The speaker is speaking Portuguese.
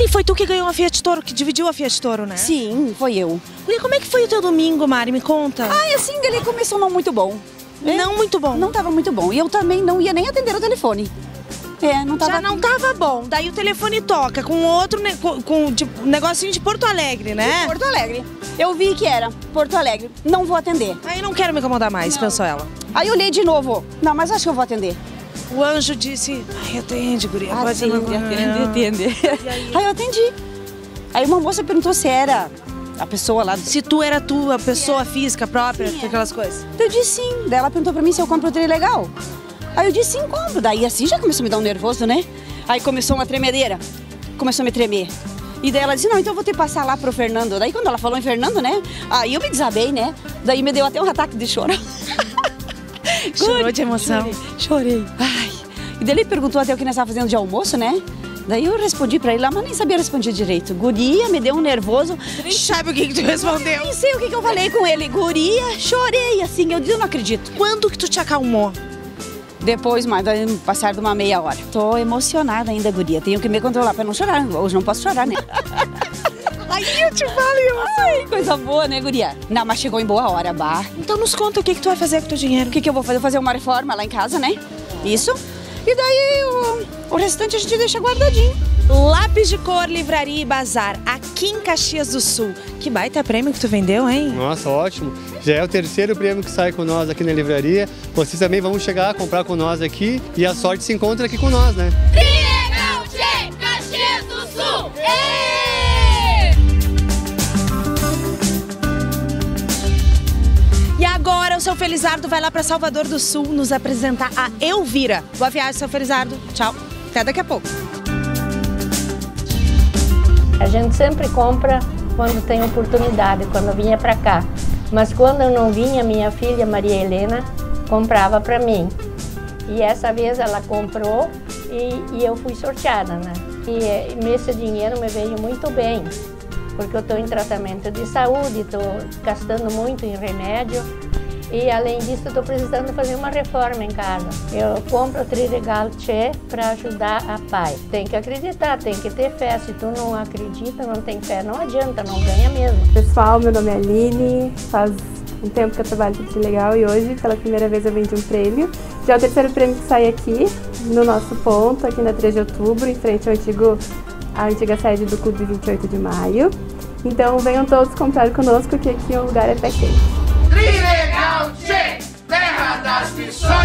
Mari, foi tu que ganhou a Fiat Toro, que dividiu a Fiat Toro, né? Sim, foi eu. E como é que foi o teu domingo, Mari? Me conta. Ai, assim, ele começou não muito bom. né? Não muito bom. Não tava muito bom. E eu também não ia nem atender o telefone. É, não tava. Já não tava bom. Daí o telefone toca com outro ne- com, com, tipo, um negocinho de Porto Alegre, né? Porto Alegre. Eu vi que era Porto Alegre. Não vou atender. Aí não quero me incomodar mais, pensou ela. Aí eu olhei de novo. Não, mas acho que eu vou atender. O anjo disse, ai, atende, guria. pode ser Atende, atende, atende. Aí eu atendi. Aí uma moça perguntou se era a pessoa lá. Se tu era tu, a pessoa física própria, Sim, é. aquelas coisas. Eu disse sim. Daí ela perguntou pra mim se eu compro o trem legal. Aí eu disse sim, compro. Daí assim já começou a me dar um nervoso, né? Aí começou uma tremedeira. Começou a me tremer. E daí ela disse, não, então eu vou ter que passar lá pro Fernando. Daí quando ela falou em Fernando, né? Aí eu me desabei, né? Daí me deu até um ataque de choro. Chorou de emoção. Chorei. Ai. E daí ele perguntou até o que nós estávamos fazendo de almoço, né? Daí eu respondi pra ele lá, mas nem sabia responder direito. Guria, me deu um nervoso. Nem sabe o que, que tu respondeu. Nem sei o que, que eu falei com ele. Guria, chorei assim. Eu eu não acredito. Quando que tu te acalmou? Depois, mais vai passar de uma meia hora. Tô emocionada ainda, guria. Tenho que me controlar pra não chorar. Hoje não posso chorar, né? Aí eu te falo. Ai, coisa boa, né, guria? Não, mas chegou em boa hora, bah. Então nos conta o que, que tu vai fazer com o teu dinheiro. O que, que eu vou fazer? Vou fazer uma reforma lá em casa, né? Isso. E daí o, o restante a gente deixa guardadinho. Lápis de cor, livraria e bazar, aqui em Caxias do Sul. Que baita prêmio que tu vendeu, hein? Nossa, ótimo. Já é o terceiro prêmio que sai com nós aqui na livraria. Vocês também vão chegar a comprar com nós aqui e a sorte se encontra aqui com nós, né? Trilegal agora o seu Felizardo vai lá para Salvador do Sul nos apresentar a Elvira. Boa viagem, seu Felizardo. Tchau. Até daqui a pouco. A gente sempre compra quando tem oportunidade, quando vinha para cá. Mas quando eu não vinha, minha filha Maria Helena comprava para mim. E essa vez ela comprou e, e eu fui sorteada, né? E eh, esse dinheiro me veio muito bem, porque eu estou em tratamento de saúde, estou gastando muito em remédio e além disso estou precisando fazer uma reforma em casa. Eu compro o Trilegal Tchê para ajudar a pai. Tem que acreditar, tem que ter fé. Se tu não acredita, não tem fé, não adianta, não ganha mesmo. Pessoal, meu nome é Aline, faz um tempo que eu trabalho com Trilegal e hoje, pela primeira vez, eu vendi um prêmio. Já é o terceiro prêmio que sai aqui, no nosso ponto, aqui na 3 de outubro, em frente ao antigo, à antiga sede do Clube 28 de Maio. Então venham todos comprar conosco, que aqui o lugar é pé quente. Trilegal Tchê, terra das missões!